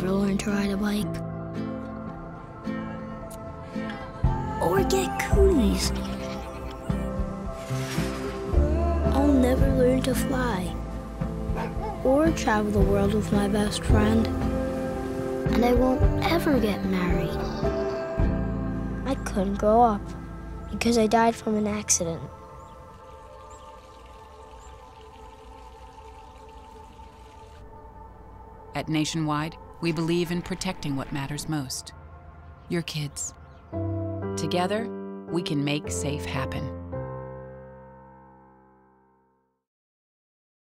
to ride a bike. Or get cooties. I'll never learn to fly. Or travel the world with my best friend. And I won't ever get married. I couldn't grow up because I died from an accident. At Nationwide, we believe in protecting what matters most your kids. Together, we can make safe happen.